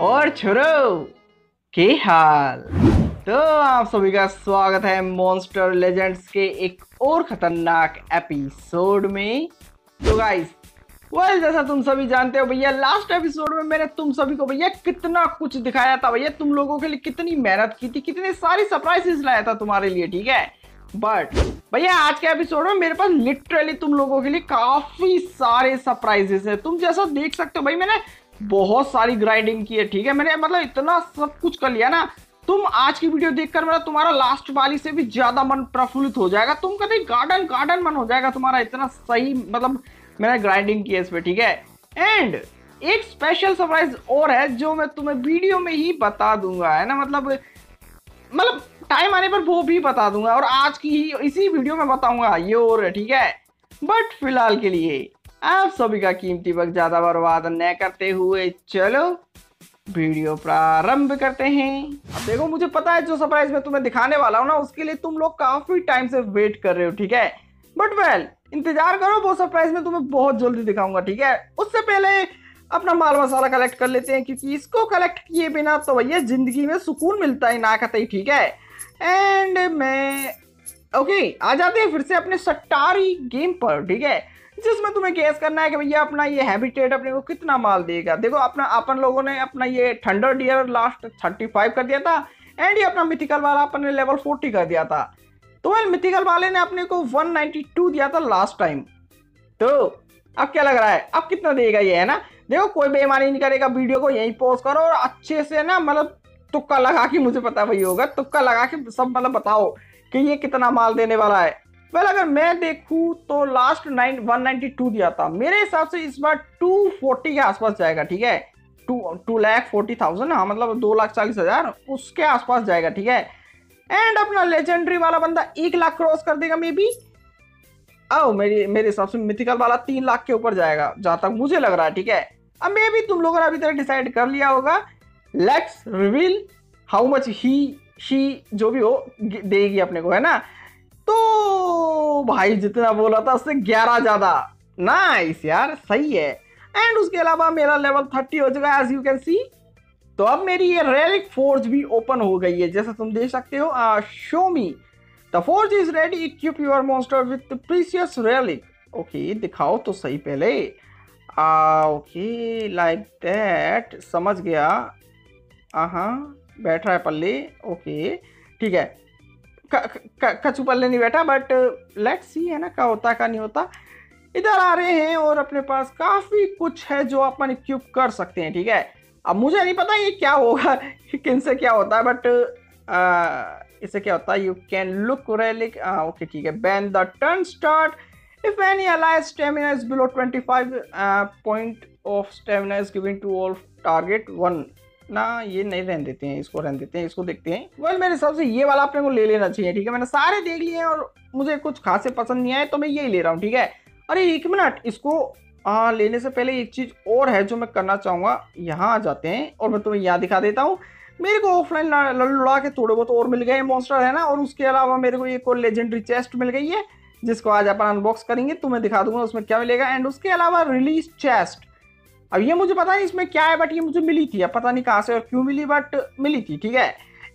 और छुरो के हाल? तो आप सभी का स्वागत है मॉन्स्टर लेजेंड्स के एक और खतरनाक एपिसोड में। तो गाइस वेल जैसा तुम सभी जानते हो भैया लास्ट एपिसोड में मैंने तुम सभी को भैया कितना कुछ दिखाया था भैया। तुम लोगों के लिए कितनी मेहनत की थी, कितने सारी सरप्राइजेस लाया था तुम्हारे लिए, ठीक है? बट भैया, आज के एपिसोड में मेरे पास लिटरली तुम लोगों के लिए काफ़ी सारे सरप्राइजेस है। तुम जैसा देख सकते हो, भाई, मैंने बहुत सारी ग्राइंडिंग की है, ठीक है? मैंने मतलब इतना सब कुछ कर लिया ना, तुम आज की वीडियो देखकर मेरा तुम्हारा लास्ट वाली से भी ज़्यादा मन प्रफुल्लित हो जाएगा। तुम कहते गार्डन गार्डन मन हो जाएगा तुम्हारा, इतना सही मतलब मैंने ग्राइंडिंग की है इस पर ठीक है? एंड एक स्पेशल सरप्राइज़ और है जो मैं तुम्हें वीडियो में ही बता दूँगा, है ना? मतलब मतलब टाइम आने पर वो भी बता दूँगा और आज की ही, इसी वीडियो में बताऊँगा, ये और ठीक है? बट फ़िलहाल के लिए आप सभी का कीमती वक्त ज़्यादा बर्बाद न करते हुए चलो वीडियो प्रारंभ करते हैं। अब देखो मुझे पता है जो सरप्राइज़ मैं तुम्हें दिखाने वाला हूँ ना उसके लिए तुम लोग काफ़ी टाइम से वेट कर रहे हो ठीक है? बट वेल इंतज़ार करो वो सरप्राइज़ मैं तुम्हें बहुत जल्दी दिखाऊँगा ठीक है? उससे पहले अपना माल मसाला कलेक्ट कर लेते हैं क्योंकि इसको कलेक्ट किए बिना तो भैया ज़िंदगी में सुकून मिलता है ना कतई ठीक है? एंड मैं ओके okay, आ जाते हैं फिर से अपने सट्टारी गेम पर ठीक है? जिसमें तुम्हें केस करना है कि भैया अपना ये हैबिटेट अपने को कितना माल देगा। देखो, अपना अपन लोगों ने अपना ये thunder dear last thirty five कर दिया था एंड ये अपना मिथिकल वाला अपन ने लेवल फोर्टी कर दिया था। तो वेल मिथिकल वाले ने अपने को वन नाइनटी टू दिया था लास्ट टाइम तो अब क्या लग रहा है? अब कितना देगा ये, है ना? देखो, कोई बेईमानी नहीं करेगा वीडियो को यहीं पोस्ट करो और अच्छे से ना मतलब तुक्का लगा के मुझे पता वही होगा, तुक्का लगा के सब मतलब बताओ कि ये कितना माल देने वाला है। वेल अगर मैं देखूँ तो last nine one ninety two दिया था। मेरे हिसाब से इस बार टू फोर्टी के आसपास जाएगा, ठीक है? Two two lakh forty thousand हाँ मतलब दो लाख चालीस हज़ार, उसके आसपास जाएगा, ठीक है? एंड अपना लेजेंडरी वाला बंदा एक लाख क्रॉस कर देगा मे बी आओ मेरी, मेरे हिसाब से मिथिकल वाला तीन लाख के ऊपर जाएगा, जहाँ तक मुझे लग रहा है, ठीक है? अब मे भी तुम लोगों ने अभी तक डिसाइड कर लिया होगा। Let's reveal how much he she जो भी हो, देगी अपने को, है ना? तो भाई, जितना बोला था उससे ग्यारह ज़्यादा। नाइस यार, सही है। एंड उसके अलावा मेरा लेवल थर्टी हो चुका है एज यू कैन सी तो अब मेरी ये रेलिक फोर्ज भी ओपन हो गई है, जैसा तुम देख सकते हो। Show me the forge is ready equip your monster with precious relic okay दिखाओ तो सही पहले। ओके लाइक दैट समझ गया। हाँ बैठ रहा है पल्ले। ओके ठीक है। कछु पल्ले नहीं बैठा बट लेट्स सी है ना, क्या होता का नहीं होता। इधर आ रहे हैं और अपने पास काफ़ी कुछ है जो अपन इक्विप कर सकते हैं, ठीक है? अब मुझे नहीं पता ये क्या होगा किन से क्या होता है बट इससे क्या होता है you can look relic okay ठीक है। Ban the turn start if any allies stamina is below 25 point of stamina is giving to all target one ना ये नहीं रहने देते हैं इसको रहने देते हैं इसको देखते हैं। वेल मेरे हिसाब से ये वाला अपने को ले लेना चाहिए ठीक है? मैंने सारे देख लिए हैं और मुझे कुछ खासे पसंद नहीं आए तो मैं यही ले रहा हूँ ठीक है? अरे एक मिनट इसको आ, लेने से पहले एक चीज़ और है जो मैं करना चाहूँगा। यहाँ आ जाते हैं और मैं तुम्हें यहाँ दिखा देता हूँ। मेरे को ऑफलाइन लड़ा के थोड़े बहुत और मिल गए मॉन्स्टर है ना? और उसके अलावा मेरे को एक और लेजेंडरी चेस्ट मिल गई है जिसको आज अपन अनबॉक्स करेंगे तो मैं दिखा दूँगा उसमें क्या मिलेगा। एंड उसके अलावा रिलीज़ चेस्ट अब ये मुझे पता नहीं इसमें क्या है बट ये मुझे मिली थी। अब पता नहीं कहाँ से और क्यों मिली बट मिली थी, ठीक है?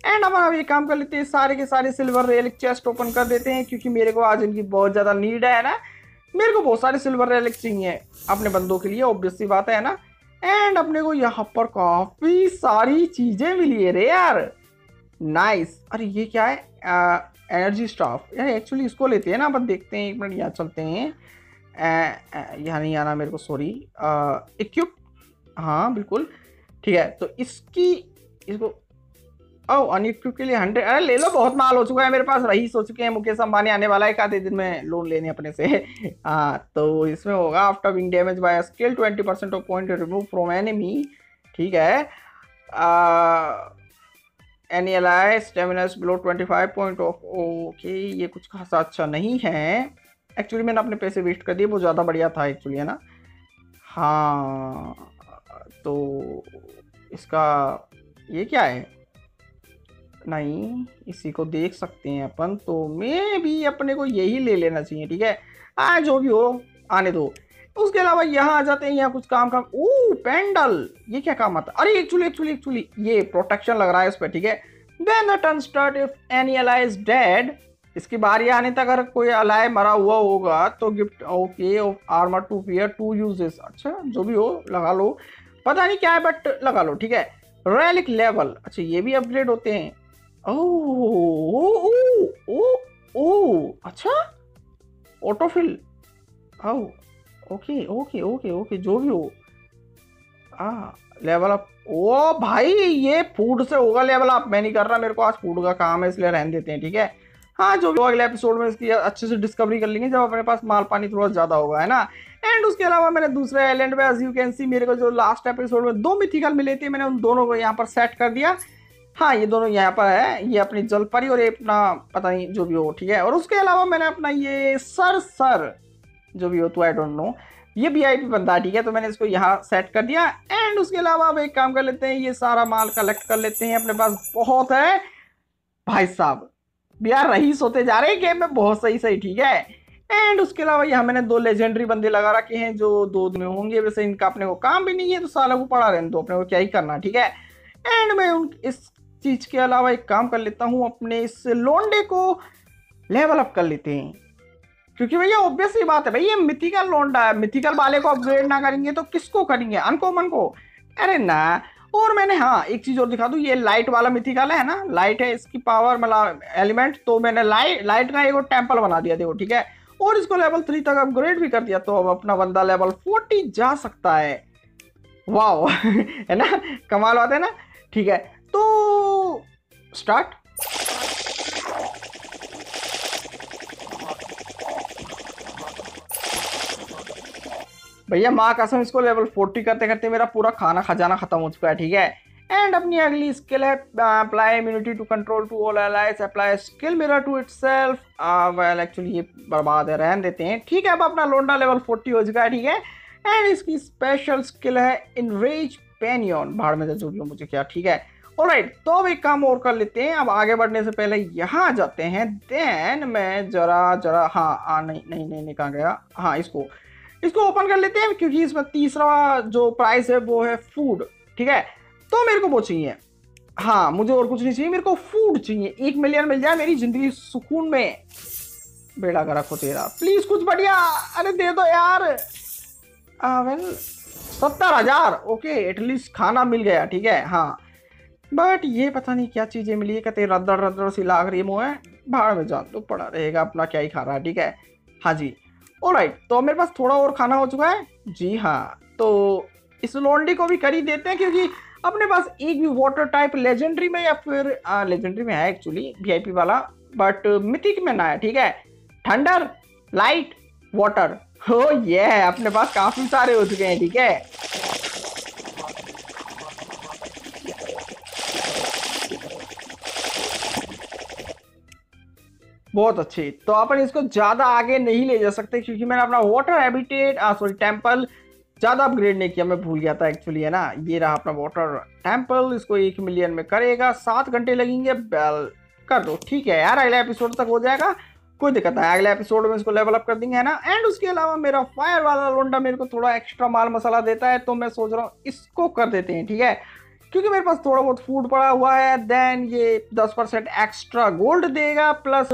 एंड अब हम ये काम कर लेते हैं, सारे के सारे सिल्वर रेलिक चेस्ट ओपन कर देते हैं, क्योंकि मेरे को आज इनकी बहुत ज़्यादा नीड है ना? मेरे को बहुत सारे सिल्वर रेलिक चाहिए अपने बंदों के लिए ऑब्वियस सी बात है ना? एंड अपने को यहाँ पर काफ़ी सारी चीज़ें मिली है रे यार। नाइस अरे ये क्या है? एनर्जी स्टाफ यार एक्चुअली इसको लेते हैं ना, अपन देखते हैं, एक मिनट, यहाँ चलते हैं। यहाँ नहीं आना मेरे को सॉरी इक्विप हाँ बिल्कुल. ठीक है तो इसकी, इसको ओ अनइक्विप के लिए हंड्रेड अरे, ले लो, बहुत माल हो चुका है मेरे पास. रईस हो चुके हैं मुकेश अंबानी आने वाला है एक आधे दिन में लोन लेने अपने से. हाँ तो इसमें होगा after wing damage by skill twenty percent of point remove from enemy ठीक है. Any ally staminas below twenty five point of okay ये कुछ खासा अच्छा नहीं है. एक्चुअली मैंने अपने पैसे वेस्ट कर दिए, वो ज़्यादा बढ़िया था एक्चुअली है ना? हाँ तो इसका ये क्या है? नहीं, इसी को देख सकते हैं अपन तो मैं भी अपने को यही ले लेना चाहिए, ठीक है? हाँ जो भी हो, आने दो। उसके अलावा यहाँ आ जाते हैं, यहाँ कुछ काम काम ओ, पेंडल! ये क्या काम आता है? अरे एक्चुअली एक्चुअली एक्चुअली ये प्रोटेक्शन लग रहा है उस पर ठीक है? Then the turn start if any ally is dead इसकी बारी आने तक अगर कोई अलाय मरा हुआ होगा तो gift okay armour to pier to uses अच्छा जो भी हो, लगा लो। पता नहीं क्या है बट लगा लो, ठीक है? रैलिक लेवल अच्छा ये भी अपग्रेड होते हैं। ओ ओ ओ ओ अच्छा? ऑटोफिल ओ ओके ओके ओके ओके जो भी हो। आ लेवल अप ओ भाई, ये फ़ूड से होगा लेवल अप मैं नहीं कर रहा, मेरे को आज फ़ूड का काम है, इसलिए रहन देते हैं, ठीक है? हाँ जो भी अगले एपिसोड में इसकी अच्छे से डिस्कवरी कर लेंगे, जब अपने पास माल पानी थोड़ा ज़्यादा होगा, है ना? एंड उसके अलावा मैंने दूसरे आइलैंड पे एज यू कैन सी मेरे को जो लास्ट एपिसोड में दो मिथिकल मिले थे, मैंने उन दोनों को यहाँ पर सेट कर दिया। हाँ ये दोनों यहाँ पर है, ये अपनी जल परी और ये अपना, पता नहीं जो भी हो, ठीक है? और उसके अलावा मैंने अपना ये सर सर, जो भी हो तो आई डोंट नो ये वी आई पी बंदा, ठीक है? तो मैंने इसको यहाँ सेट कर दिया। एंड उसके अलावा अब एक काम कर लेते हैं, ये सारा माल कलेक्ट कर लेते हैं, अपने पास बहुत है। भाई साहब यार रईस होते जा रहे हैं गेम में, बहुत सही सही, ठीक है। एंड उसके अलावा यहाँ मैंने दो लेजेंडरी बंदे लगा रखे हैं जो दो दिन में होंगे, वैसे इनका अपने को काम भी नहीं है तो सालों को पड़ा रहने दो, अपने को क्या ही करना, ठीक है। एंड मैं उन, इस चीज़ के अलावा एक काम कर लेता हूँ, अपने इस लोंडे को लेवल अप कर लेते हैं। क्योंकि भैया ऑब्वियस ही बात है भाई, ये मिथिकल लोंडा है मिथिकल वाले को अपग्रेड ना करेंगे तो किसको करेंगे? अनकॉमन को। अरे ना और मैंने हाँ एक चीज़ और दिखा दू, ये लाइट वाला मिथिकल है ना लाइट है, इसकी पावर मतलब एलिमेंट तो मैंने लाइट लाइट का एक टेंपल बना दिया, देखो, ठीक है? और इसको लेवल थ्री तक अपग्रेड भी कर दिया तो अब अपना बंदा लेवल फोर्टी जा सकता है। वाह है ना? कमाल बात है ना? ठीक है तो स्टार्ट भैया माँ कसम इसको लेवल 40 करते करते मेरा पूरा खाना खजाना खत्म हो चुका है ठीक है? एंड अपनी अगली स्किल है apply immunity to control to all allies apply skill mirror to itself well actually ये बर्बाद है रहन देते हैं। ठीक है अब अपना लोंडा लेवल 40 हो चुका है ठीक है? एंड इसकी स्पेशल स्किल है इनरेज पेनियन भाड़ में जो भी हो मुझे क्या ठीक है? राइट तो अब एक काम और कर लेते हैं। अब आगे बढ़ने से पहले यहाँ जाते हैं। देन मैं जरा जरा हाँ आ नहीं नहीं नहीं, नहीं कहा गया? हाँ इसको। इसको ओपन कर लेते हैं, क्योंकि इसमें तीसरा जो प्राइस है, वो है फ़ूड ठीक है? तो मेरे को वो चाहिए। हाँ मुझे और कुछ नहीं चाहिए, मेरे को फ़ूड चाहिए। एक मिलियन मिल जाए मेरी ज़िंदगी सुकून में। बेड़ा का रखो तेरा। प्लीज़ कुछ बढ़िया। अरे दे दो यार। वेल सत्तर हज़ार। ओके एटलीस्ट खाना मिल गया, ठीक है? हाँ। बट ये पता नहीं क्या चीज़ें मिली है, कहते रद्दड़ रद्दड़ सी लाग रही है भाड़ में जान तो पड़ा रहेगा, अपना क्या ही खा रहा है, ठीक है? हाँ जी। राइट तो मेरे पास थोड़ा और खाना हो चुका है। जी हाँ तो इस लॉन्डी को भी कर ही देते हैं, क्योंकि अपने पास एक भी वाटर टाइप लेजेंडरी में या फिर लेजेंडरी में है एक्चुअली वीआईपी वाला बट मिथिक में ना है, ठीक है? थंडर लाइट वाटर हो ये अपने पास काफ़ी सारे हो चुके हैं, ठीक है? बहुत अच्छी। तो अपन इसको ज़्यादा आगे नहीं ले जा सकते क्योंकि मैंने अपना वाटर हैबिटेट सॉरी टेंपल ज़्यादा अपग्रेड नहीं किया, मैं भूल गया था एक्चुअली है ना? ये रहा अपना वाटर टेंपल इसको एक मिलियन में करेगा, सात घंटे लगेंगे बेल कर दो। ठीक है यार, अगले एपिसोड तक हो जाएगा। कोई दिक्कत है अगले एपिसोड में इसको लेवल अप कर देंगे, है ना? एंड उसके अलावा मेरा फायर वाला लोंडा मेरे को थोड़ा एक्स्ट्रा माल मसाला देता है तो मैं सोच रहा हूँ इसको कर देते हैं, ठीक है? क्योंकि मेरे पास थोड़ा बहुत फ़ूड पड़ा हुआ है देन ये 10 परसेंट एक्स्ट्रा गोल्ड देगा प्लस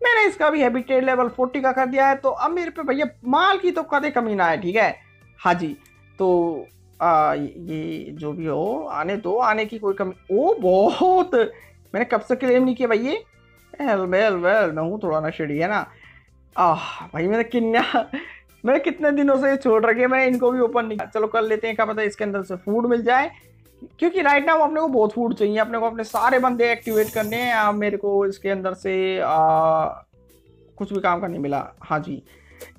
मैंने इसका भी हैबिटेट लेवल 40 का कर दिया है तो अब मेरे पे भैया माल की तो कदे कमी ना है ठीक है? हाँ जी तो आ, ये जो भी हो आने दो आने की कोई कमी ओ बहुत! मैंने कब से क्लेम नहीं किया भाई वेल वेल वेल मैं हूँ थोड़ा नशेड़ी है ना? आह भाई मैंने किन्या मैंने कितने दिनों से छोड़ रखे मैंने इनको भी ओपन नहीं चलो कर लेते हैं क्या पता इसके अंदर से फ़ूड मिल जाए। क्योंकि राइट नाउ अपने को बहुत फ़ूड चाहिए अपने को अपने सारे बंदे एक्टिवेट करने हैं। मेरे को इसके अंदर से आ, कुछ भी काम का मिला। हाँ जी।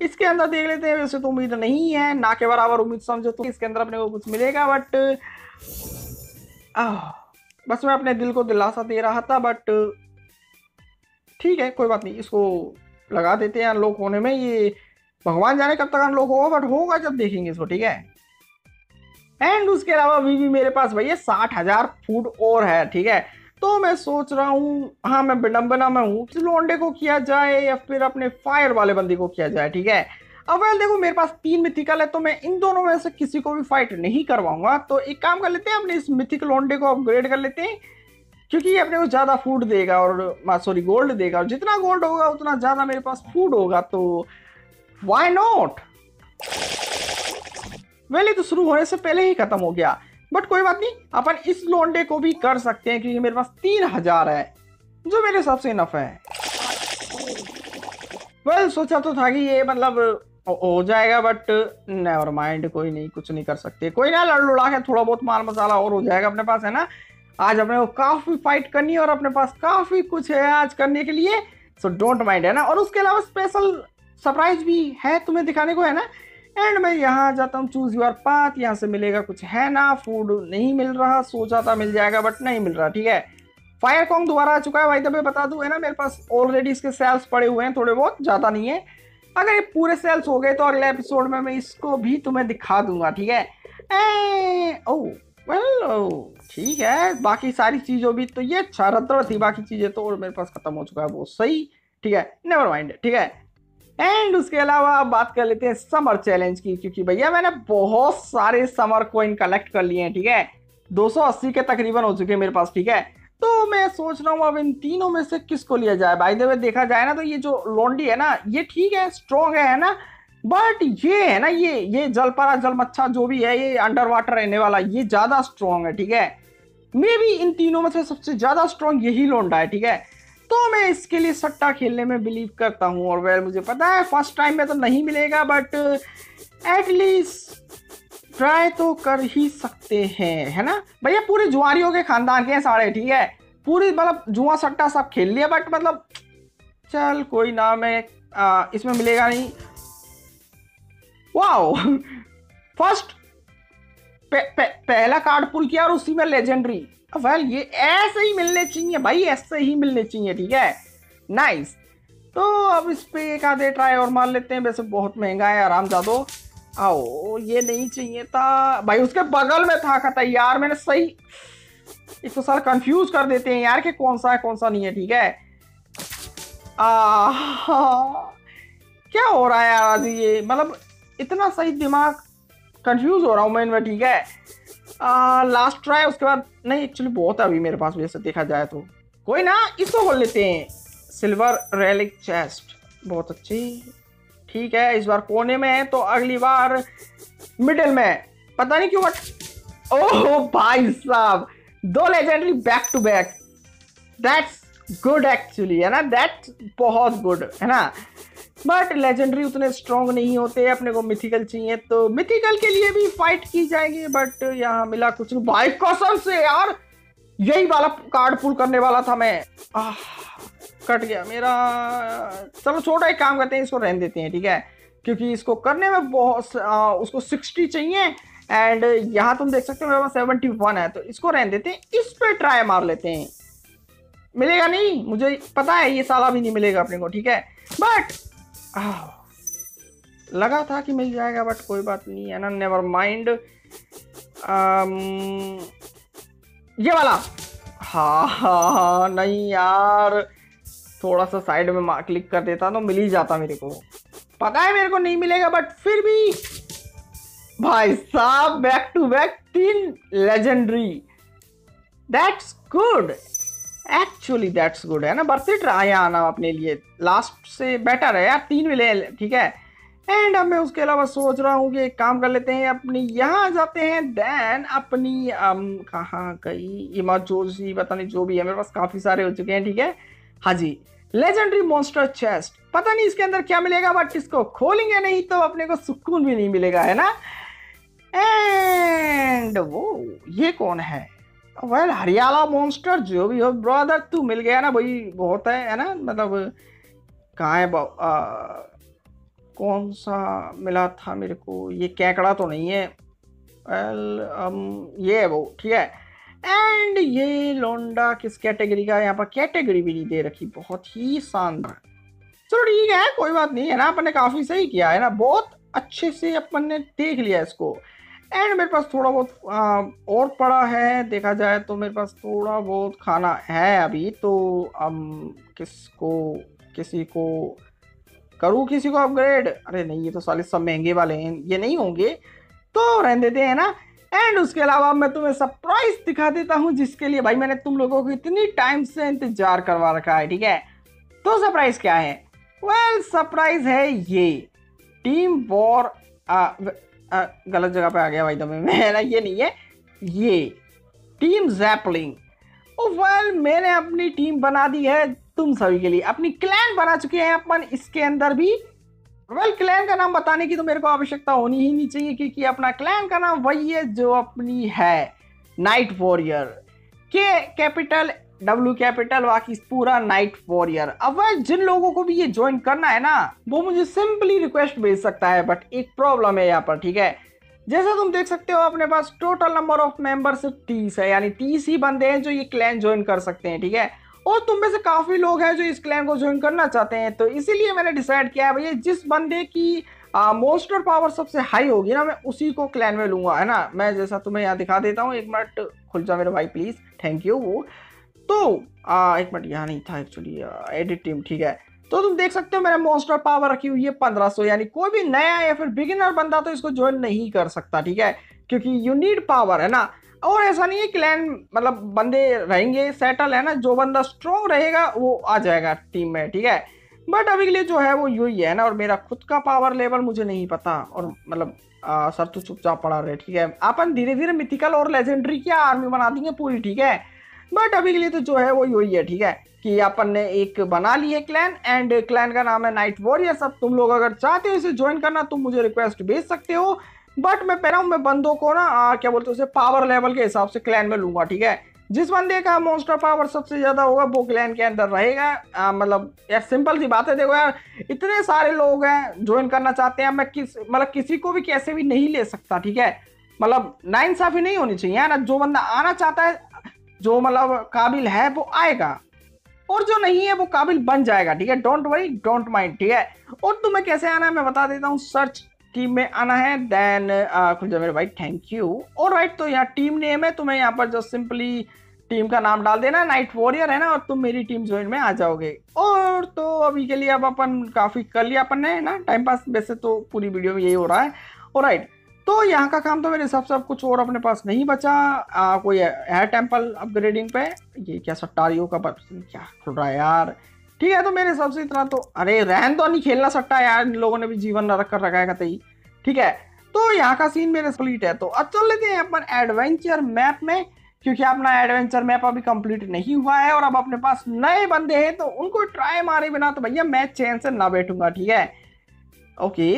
इसके अंदर देख लेते हैं वैसे तो उम्मीद नहीं है ना के बराबर उम्मीद समझो तो इसके अंदर अपने को कुछ मिलेगा बट आ, बस मैं अपने दिल को दिलासा दे रहा था बट ठीक है कोई बात नहीं इसको लगा देते हैं अनलॉक होने में। ये भगवान जाने कब तक अनलॉक होगा बट होगा जब देखेंगे इसको ठीक है? एंड उसके अलावा अभी भी मेरे पास भैया साठ हज़ार फ़ूड और है, ठीक है? तो मैं सोच रहा हूँ हाँ मैं विडम्बना में हूँ लोंडे को किया जाए या फिर अपने फायर वाले बंदी को किया जाए, ठीक है? अब वेल देखो, मेरे पास तीन मिथिकल है तो मैं इन दोनों में से किसी को भी फाइट नहीं करवाऊँगा। तो एक काम कर लेते हैं, अपने इस मिथिक लोंडे को अपग्रेड कर लेते हैं, क्योंकि ये अपने को ज़्यादा फ़ूड देगा और सॉरी गोल्ड देगा, और जितना गोल्ड होगा, उतना ज़्यादा मेरे पास फ़ूड होगा तो वाई नॉट वेल तो शुरू होने से पहले ही खत्म हो गया। बट कोई बात नहीं अपन इस लोंडे को भी कर सकते हैं क्योंकि मेरे पास तीन हज़ार है जो मेरे हिसाब से इनफ है। वेल well, सोचा तो था कि ये मतलब हो जाएगा बट नेवर माइंड कोई नहीं कुछ नहीं कर सकते। कोई ना लड़ लुड़ा के थोड़ा बहुत माल मसाला और हो जाएगा अपने पास है ना? आज अपने को काफ़ी फाइट करनी है और अपने पास काफ़ी कुछ है आज करने के लिए। सो डोंट माइंड है ना? और उसके अलावा स्पेशल सरप्राइज़ भी है तुम्हें दिखाने को है ना? एंड मैं यहाँ आ जाता हूँ चूज़ यूर पाथ यहाँ से मिलेगा कुछ है ना फ़ूड नहीं मिल रहा सोचा था मिल जाएगा बट नहीं मिल रहा ठीक है? फायर कॉन्ग दोबारा आ चुका है भाई तब बता दूँ है ना मेरे पास ऑलरेडी इसके सेल्स पड़े हुए हैं थोड़े बहुत ज़्यादा नहीं है। अगर ये पूरे सेल्स हो गए तो अगले एपिसोड में मैं इसको भी तुम्हें दिखा दूँगा ठीक है? ए, ओ वेल ठीक है बाकी सारी चीज़ों भी तो ये अच्छा रद्द थी बाकी चीज़ें तो और मेरे पास खत्म हो चुका है वो सही ठीक है? नेवर माइंड ठीक है? एंड उसके अलावा अब बात कर लेते हैं समर चैलेंज की, क्योंकि भैया मैंने बहुत सारे समर कोइन कलेक्ट कर लिए हैं, ठीक है? 280 के तकरीबन हो चुके हैं मेरे पास, ठीक है? तो मैं सोच रहा हूँ अब इन तीनों में से किसको लिया जाए? भाई देवे देखा जाए ना तो ये जो लोंडी है ना, ये ठीक है स्ट्रॉन्ग है ना? बट ये है ना, ये ये जलपरा जलमच्छा जो भी है, ये अंडर वाटर रहने वाला, ये ज़्यादा स्ट्रॉन्ग है, ठीक है? मे भी इन तीनों में से सबसे ज़्यादा स्ट्रॉन्ग यही लोंडा है, ठीक है? तो मैं इसके लिए सट्टा खेलने में बिलीव करता हूँ और वेल मुझे पता है फ़र्स्ट टाइम में तो नहीं मिलेगा बट एटलीस्ट ट्राई तो कर ही सकते हैं, है ना? भैया, पूरे जुआरियों के खानदान के हैं सारे, ठीक है? पूरी मतलब जुआ सट्टा सब खेल लिया बट मतलब चल, कोई ना, मैं इसमें मिलेगा नहीं। वाओ फ़र्स्ट पहला कार्ड पुल किया और उसी में लेजेंडरी वेल ये ऐसे ही मिलने चाहिए भाई ऐसे ही मिलने चाहिए ठीक है? नाइस तो अब इस पे एक आधे ट्राई और मार लेते हैं। वैसे बहुत महँगा है आराम जादो आओ ये नहीं चाहिए था। भाई उसके बगल में था खता यार मैंने सही एक तो सर कंफ्यूज कर देते हैं यार कि कौन सा है कौन सा नहीं है ठीक है? आ, क्या हो रहा है यार आज ये? मतलब इतना सही दिमाग कंफ्यूज हो रहा हूँ मैं इनमें ठीक है? लास्ट ट्राई उसके बाद, नहीं एक्चुअली बहुत है अभी मेरे पास वैसे देखा जाए तो। कोई ना, इसको बोल लेते हैं। सिल्वर रेलिक चेस्ट बहुत अच्छी। ठीक है, इस बार कोने में है तो अगली बार मिडिल में। पता नहीं क्यों बट ओह, भाई साहब! दो legendary back to back that's good actually है ना? दैट बहुत गुड है ना? बट लेजेंडरी उतने स्ट्रॉन्ग नहीं होते अपने को मिथिकल चाहिए तो मिथिकल के लिए भी फाइट की जाएगी बट यहाँ मिला कुछ भाई कसम से यार यही वाला कार्ड पुल करने वाला था मैं। आह, कट गया मेरा। चलो छोटा एक काम करते हैं इसको रहने देते हैं ठीक है? क्योंकि इसको करने में बहुत आ, उसको सिक्सटी चाहिए एंड यहाँ तुम देख सकते हो मेरे पास सेवेंटी वन है तो इसको रहने देते हैं इस पर ट्राई मार लेते हैं। मिलेगा नहीं? मुझे पता है ये साला भी नहीं मिलेगा अपने को ठीक है? बट लगा था कि मिल जाएगा, बट कोई बात नहीं है ना नेवर माइंड ये वाला। हाँ हाँ हाँ नहीं यार। थोड़ा सा साइड में क्लिक कर देता तो मिल ही जाता मेरे को। पता है मेरे को नहीं मिलेगा बट फिर भी। भाई साहब बैक टू बैक तीन legendary that's good actually that's good है ना? बर्थ इट आया आना अपने लिए। लास्ट से बेटर है यार, तीन मिले, ठीक है? एंड अब मैं उसके अलावा सोच रहा हूँ कि एक काम कर लेते हैं, अपनी यहाँ जाते हैं देन अपनी कहाँ गई इमरजोसी पता नहीं जो भी है, मेरे पास काफ़ी सारे हो चुके हैं, ठीक है? हाँ जी। लेजेंडरी मॉन्स्टर चेस्ट पता नहीं इसके अंदर क्या मिलेगा बट इसको खोलेंगे नहीं तो अपने को सुकून भी नहीं मिलेगा, है ना? एंड वो ये कौन है? वेल हरियाला मॉन्स्टर जो भी हो ब्रदर तू मिल गया ना भाई बहुत है है ना? मतलब कहाँ है आ, कौन सा मिला था मेरे को? ये कैकड़ा तो नहीं है। वेल um, ये है वो ठीक है? एंड ये लोंडा किस कैटेगरी का? यहाँ पर कैटेगरी भी नहीं दे रखी बहुत ही शानदार। चलो ठीक है कोई बात नहीं है ना? अपन ने काफ़ी सही किया है ना? बहुत अच्छे से अपन ने देख लिया इसको। एंड मेरे पास थोड़ा बहुत और पड़ा है। देखा जाए तो मेरे पास थोड़ा बहुत खाना है अभी तो हम किसको किसी को करूँ? किसी को अपग्रेड अरे नहीं ये तो साले सब महँगे वाले हैं ये नहीं होंगे। तो रहने देते हैं ना। एंड उसके अलावा मैं तुम्हें सरप्राइज़ दिखा देता हूँ जिसके लिए भाई मैंने तुम लोगों को इतनी टाइम से इंतज़ार करवा रखा है ठीक है? तो सरप्राइज़ क्या है? वेल well, सरप्राइज़ है ये। टीम वॉर गलत जगह पे आ गया भाई तुम्हें। मैं ये नहीं है। ये टीम जैपलिंग वेल मैंने अपनी टीम बना दी है तुम सभी के लिए। अपनी क्लैन बना चुके हैं अपन। इसके अंदर भी वेल क्लैन का नाम बताने की तो मेरे को आवश्यकता होनी ही नहीं चाहिए, क्योंकि अपना क्लैन का नाम वही है जो अपनी है। नाइट वॉरियर के कैपिटल डब्ल्यू कैपिटल बाकी पूरा नाइट वॉरियर अब वह जिन लोगों को भी ये ज्वाइन करना है ना, वो मुझे सिंपली रिक्वेस्ट भेज सकता है बट एक प्रॉब्लम है यहाँ पर, ठीक है? जैसा तुम देख सकते हो, अपने पास टोटल नंबर ऑफ़ मेंबर तीस है, यानी तीस ही बंदे हैं जो ये क्लैन ज्वाइन कर सकते हैं, ठीक है? और तुम में से काफ़ी लोग हैं जो इस क्लैन को ज्वाइन करना चाहते हैं तो इसीलिए मैंने डिसाइड किया है, भैया, जिस बंदे की मोस्टर पावर सबसे हाई होगी ना, मैं उसी को क्लैन में लूँगा, है ना? मैं जैसा तुम्हें यहाँ दिखा देता हूँ, एक मिनट, खुल जा मेरे भाई प्लीज़ थैंक यू वो तो आ, एक मिनट यहाँ नहीं था एक्चुअली एडिट टीम ठीक है। तो तुम देख सकते हो मैंने मोस्टर पावर रखी हुई है पंद्रह सौ यानी कोई भी नया या फिर बिगिनर बंदा तो इसको ज्वाइन नहीं कर सकता ठीक है? क्योंकि यू नीड पावर है ना? और ऐसा नहीं है क्लैन मतलब बंदे रहेंगे सेटल है ना? जो बंदा स्ट्रॉन्ग रहेगा वो आ जाएगा टीम में ठीक है? बट अभी के लिए जो है वो यू ही है ना? और मेरा खुद का पावर लेवल मुझे नहीं पता और मतलब सर तो चुपचाप पड़ा रहे ठीक है? अपन धीरे धीरे मिथिकल और लेजेंडरी की आर्मी बना देंगे पूरी ठीक है? बट अभी के लिए तो जो है वो यही है ठीक है? कि अपन ने एक बना ली है क्लैन एंड क्लैन का नाम है नाइट वॉरियर सब तुम लोग अगर चाहते हो इसे ज्वाइन करना तुम मुझे रिक्वेस्ट भेज सकते हो। बट मैं पहला हूँ मैं बंदों को ना आ, क्या बोलते हैं उसे पावर लेवल के हिसाब से क्लैन में लूँगा ठीक है? जिस बंदे का मोस्टर पावर सबसे ज़्यादा होगा वो क्लैन के अंदर रहेगा। मतलब यार सिंपल सी बात है देखो यार इतने सारे लोग हैं ज्वाइन करना चाहते हैं मैं किस मतलब किसी को भी कैसे भी नहीं ले सकता ठीक है? मतलब नाइंसाफी नहीं होनी चाहिए ना? जो बंदा आना चाहता है जो मतलब काबिल है, वो आएगा। और जो नहीं है, वो काबिल बन जाएगा, ठीक है? डोंट वरी डोंट माइंड ठीक है? और तुम्हें कैसे आना है, मैं बता देता हूँ। सर्च टीम में आना है देन खुल जा मेरे भाई थैंक यू और राइट तो यहाँ टीम नेम है, तुम्हें यहाँ पर जो सिंपली टीम का नाम डाल देना नाइट वॉरियर है ना, और तुम मेरी टीम ज्वाइन में आ जाओगे। और तो अभी के लिए अब अपन काफ़ी कर लिया अपन ने ना? टाइम पास वैसे तो पूरी वीडियो में यही हो रहा है। और राइट तो यहाँ का काम तो मेरे हिसाब से अब कुछ और अपने पास नहीं बचा। आ, कोई है टेंपल अपग्रेडिंग पे? ये क्या सट्टारियों का क्या खुल रहा है यार? ठीक है तो मेरे हिसाब से इतना तो अरे रहन तो नहीं खेलना सट्टा यार इन लोगों ने भी जीवन न रख कर रखा है कतई। ठीक है तो यहाँ का सीन मेरे स्प्लीट है। तो अब चल लेते हैं अपन एडवेंचर मैप में क्योंकि अपना एडवेंचर मैप अभी कंप्लीट नहीं हुआ है और अब अपने पास नए बंदे हैं तो उनको ट्राई मारे बिना तो भैया मैं चैन से ना बैठूँगा ठीक है? ओके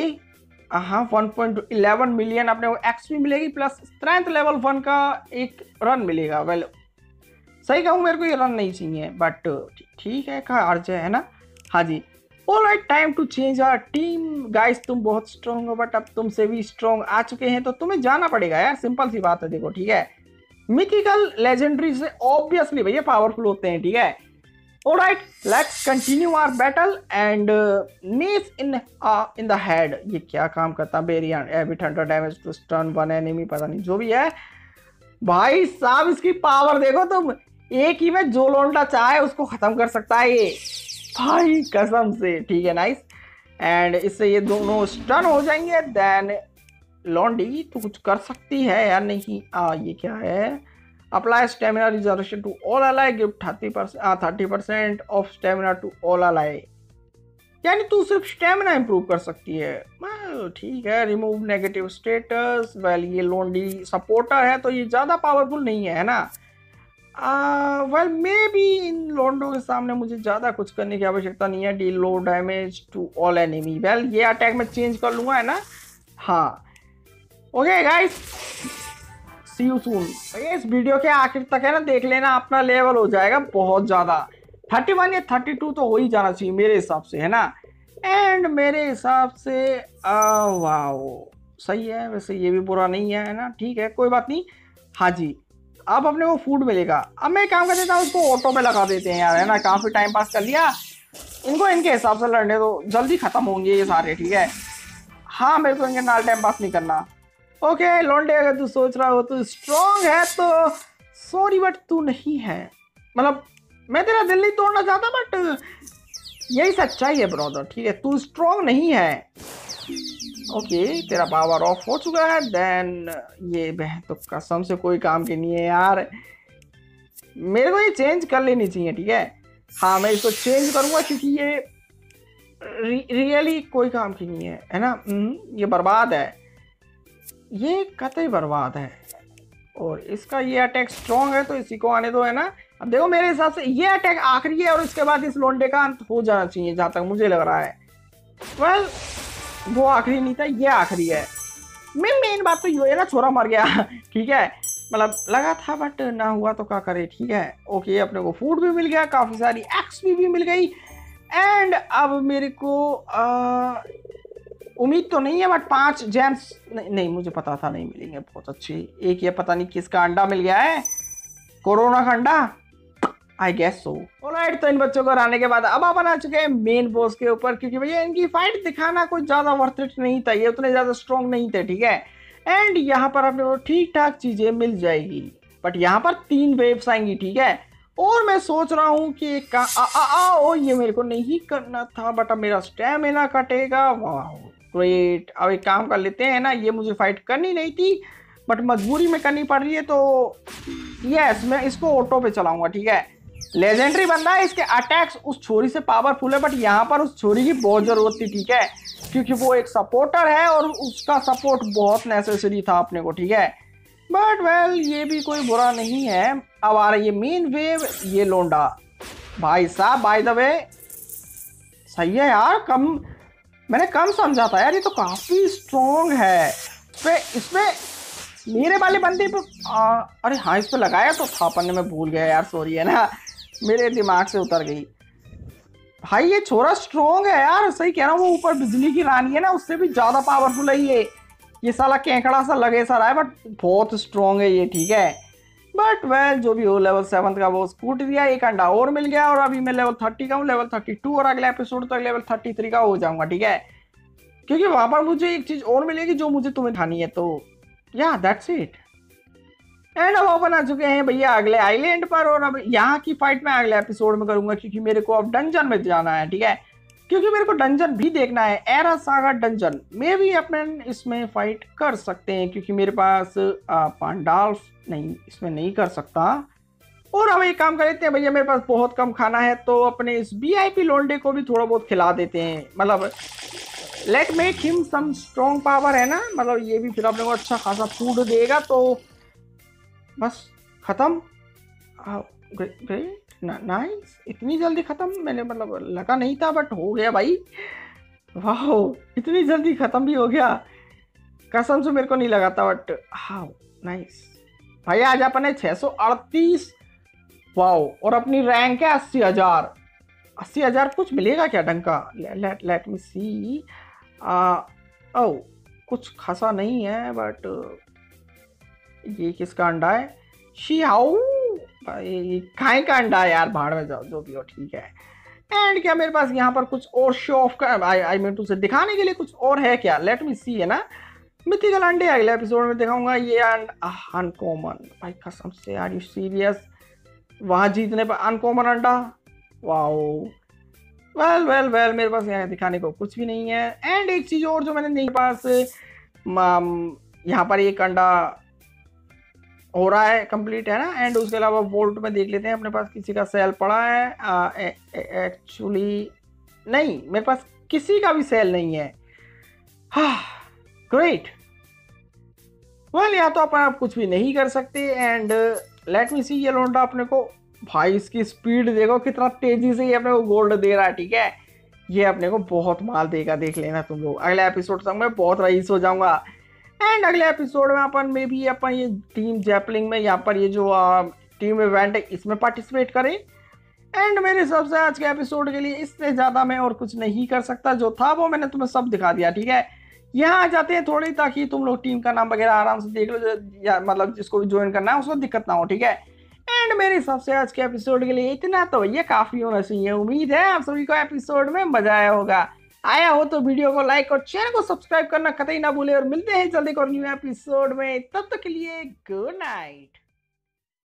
हाँ वन पॉइंट इलेवन मिलियन अपने एक्सपी मिलेगी प्लस स्ट्रेंथ लेवल वन का एक रन मिलेगा। वेल सही कहूँ, मेरे को ये रन नहीं चाहिए बट ठीक है, कहा अर्ज़ है ना? हाँ जी। All right time to change our team guys तुम बहुत स्ट्रॉन्ग हो बट अब तुमसे भी स्ट्रॉन्ग आ चुके हैं तो तुम्हें जाना पड़ेगा यार। सिंपल सी बात है, देखो, ठीक है? मिथिकल लेजेंडरी से ऑब्वियसली भैया पावरफुल होते हैं, ठीक है? Continue our battle and uh, knees in uh, in the head. ये क्या काम करता very a bit hundred damage to stun one enemy पता नहीं जो भी है। भाई साहब इसकी पावर देखो तुम। एक ही में जो लोंडा चाहे उसको खत्म कर सकता है ये। भाई कसम से। ठीक है नाइस एंड इससे ये दोनों स्टन हो जाएँगे देन लॉन्डी तो कुछ कर सकती है या नहीं? आ ये क्या है? Apply stamina regeneration to all ally, give 30 percent thirty percent of stamina to all ally. यानी तू सिर्फ़ स्टेमिना इंप्रूव कर सकती है। ठीक है रिमूव नेगेटिव स्टेटस वेल ये लोंडी सपोर्टर है तो ये ज़्यादा पावरफुल नहीं है ना? वेल मे बी इन लोंडो के सामने मुझे ज़्यादा कुछ करने की आवश्यकता नहीं है। Deal damage to all enemy well ये अटैक में चेंज कर लूँगा, है ना? हाँ। Okay guys see you soon इस वीडियो के आखिर तक है ना, देख लेना, अपना लेवल हो जाएगा बहुत ज़्यादा। थर्टी वन या थर्टी टू तो हो ही जाना चाहिए मेरे हिसाब से, है ना? एंड मेरे हिसाब से वाह सही है, वैसे ये भी बुरा नहीं है ना? ठीक है, कोई बात नहीं। हाँ जी, अब अपने को फ़ूड मिलेगा। अब मैं काम कर देता हूँ उसको ऑटो पे लगा देते हैं यार, है ना? काफ़ी टाइम पास कर लिया। इनको इनके हिसाब से लड़ने तो जल्दी ख़त्म होंगे ये सारे, ठीक है? हाँ मेरे को इनके नाल टाइम पास नहीं करना। ओके लॉन्डे अगर तू सोच रहा हो तू स्ट्रॉन्ग है तो सॉरी बट तू नहीं है। मतलब मैं तेरा दिल नहीं तोड़ना चाहता बट यही सच्चाई है ब्रदर ठीक है? तू स्ट्रांग नहीं है। ओके तेरा पावर ऑफ़ हो चुका है देन ये बह तो कसम से कोई काम की नहीं है यार। मेरे को ये चेंज कर लेनी चाहिए ठीक है? हाँ मैं इसको चेंज करूँगा क्योंकि ये रियली कोई काम की नहीं है है ना? हम्म, ये बर्बाद है। ये कतई बर्बाद है। और इसका ये अटैक स्ट्रॉन्ग है तो इसी को आने दो है ना? अब देखो मेरे हिसाब से ये अटैक आखिरी है और इसके बाद इस लोंडे का अंत हो जाना चाहिए जहाँ तक मुझे लग रहा है। वेल well, वो आखिरी नहीं था ये आखिरी है। मेन मेन बात तो ये है ना छोरा मर गया ठीक है? मतलब लगा था बट ना हुआ तो क्या करे ठीक है? ओके अपने को फ़ूड भी मिल गया काफ़ी सारी एक्स भी, भी मिल गई। एंड अब मेरे को उम्मीद तो नहीं है बट पाँच जेम्स नहीं, नहीं मुझे पता था नहीं मिलेंगे बहुत अच्छे। एक ये पता नहीं किसका अंडा मिल गया है। कोरोना का अंडा? आई गेस सो राइट तो इन बच्चों को आने के बाद अब अपन आ चुके हैं मेन बॉस के ऊपर क्योंकि भैया इनकी फाइट दिखाना कोई ज़्यादा वर्थ नहीं था ये उतने ज़्यादा स्ट्रॉन्ग नहीं थे ठीक है? एंड यहाँ पर अपने ठीक ठाक चीज़ें मिल जाएगी। बट यहाँ पर तीन वेव्स आएँगी ठीक है? और मैं सोच रहा हूँ कि का, आ, आ, आ, ओ ये मेरे को नहीं करना था बट अब मेरा स्टेमिना कटेगा। वाह ग्रेट अब एक काम कर लेते हैं ना ये मुझे फाइट करनी नहीं थी बट मजबूरी में करनी पड़ रही है तो यस मैं इसको ऑटो पे चलाऊँगा ठीक है? लेजेंडरी बंदा है इसके अटैक्स उस छोरी से पावरफुल है बट यहाँ पर उस छोरी की बहुत ज़रूरत थी ठीक है? क्योंकि वो एक सपोर्टर है और उसका सपोर्ट बहुत नेसेसरी था अपने को ठीक है? बट वेल well, ये भी कोई बुरा नहीं है। अब आ रही है मेन वेव ये लोंडा। भाई साहब बाय द वे सही है यार कम मैंने कम समझा था यार, ये तो काफ़ी स्ट्रॉन्ग है। इसपे इसमें मेरे वाले बंदे पर अरे हाँ इस पर लगाया तो था पन्ने में भूल गया यार सॉरी है ना। मेरे दिमाग से उतर गई। भाई, ये छोरा स्ट्रॉन्ग है यार, सही कह रहा हूँ, वो ऊपर बिजली की रानी है ना, उससे भी ज़्यादा पावरफुल है ये। ये साला केंकड़ा सा लगे सा रहा है बट बहुत स्ट्रॉन्ग है ये, ठीक है। बट वेल जो भी हो लेवल सेवन का वो स्कूट दिया, एक अंडा और मिल गया, और अभी मैं लेवल थर्टी का हूँ लेवल थर्टी टू और अगले एपिसोड तक लेवल थर्टी थ्री का हो जाऊँगा, ठीक है? क्योंकि वहाँ पर मुझे एक चीज़ और मिलेगी जो मुझे तुम्हें खानी है तो या दैट्स इट एंड अब अपन आ चुके हैं भैया अगले आइलैंड पर, और अब यहाँ की फाइट मैं अगले एपिसोड में करूँगा, क्योंकि मेरे को अब डंजन में जाना है, ठीक है? क्योंकि मेरे को डंजन भी देखना है एरा सागा डंजन में भी अपन इसमें फाइट कर सकते हैं, क्योंकि मेरे पास पांडाल नहीं, इसमें नहीं कर सकता। और अब एक काम कर लेते हैं, भैया मेरे पास बहुत कम खाना है तो अपने इस वी आई पी लोंडे को भी थोड़ा बहुत खिला देते हैं। मतलब let make him some strong power है ना? मतलब ये भी फिर अपने को अच्छा खासा फ़ूड देगा तो बस, ख़त्म। नाइस इतनी जल्दी ख़त्म? मैंने मतलब लगा नहीं था बट हो गया भाई। वाह इतनी जल्दी ख़त्म भी हो गया। कसम से मेरे को नहीं लगा था बट हाँ नाइस भाई, आज अपने छः सौ अड़तीस। वाओ और अपनी रैंक है अस्सी हज़ार। अस्सी हज़ार कुछ मिलेगा क्या डंका? लेट लेट मी सी ओ कुछ खासा नहीं है बट ये किसका अंडा है? खाए का अंडा यार, भाड़ में जाओ, जो भी हो, ठीक है। एंड क्या मेरे पास यहाँ पर कुछ और शो ऑफ़ का आई आई मीन टू से दिखाने के लिए कुछ और है क्या? लेट मी सी है ना? मिथिकल अंडे अगले एपिसोड में दिखाऊँगा ये अनकॉमन भाई, कसम से आर यू सीरियस वहाँ जीतने पर अनकॉमन अंडा? वाओ वेल वेल वेल मेरे पास यहाँ दिखाने को कुछ भी नहीं है। एंड एक चीज़ और जो मैंने नहीं पास यहाँ पर एक अंडा हो रहा है कंप्लीट है ना? एंड उसके अलावा वोल्ट में देख लेते हैं, अपने पास किसी का सेल पड़ा है एक्चुअली नहीं, मेरे पास किसी का भी सेल नहीं है। ग्रेट वेल या तो अपन आप कुछ भी नहीं कर सकते एंड लेट मी सी ये लोंडा अपने को, भाई इसकी स्पीड देखो कितना तेज़ी से ये अपने को गोल्ड दे रहा है, ठीक है? ये अपने को बहुत माल देगा, देख लेना तुम लोग। अगले एपिसोड तक मैं बहुत रईस हो जाऊँगा। एंड अगले एपिसोड में अपन में भी अपन ये टीम जैपलिंग में यहाँ पर ये जो आ, टीम इवेंट है इसमें पार्टिसिपेट करें। एंड मेरे हिसाब से आज के एपिसोड के लिए इससे ज़्यादा मैं और कुछ नहीं कर सकता जो था वो मैंने तुम्हें सब दिखा दिया ठीक है? यहाँ आ जाते हैं थोड़ी ताकि तुम लोग टीम का नाम वगैरह आराम से देख लो या मतलब जिसको भी ज्वाइन करना है उसको दिक्कत ना हो ठीक है? एंड मेरे हिसाब से आज के एपिसोड के लिए इतना तो ये काफ़ी होना चाहिए उम्मीद है आप सभी को एपिसोड में मज़ा आया होगा। आया हो तो वीडियो को लाइक और चैनल को सब्सक्राइब करना कतई ना भूले और मिलते हैं जल्दी और न्यू एपिसोड में। तब तक के लिए गुड नाइट।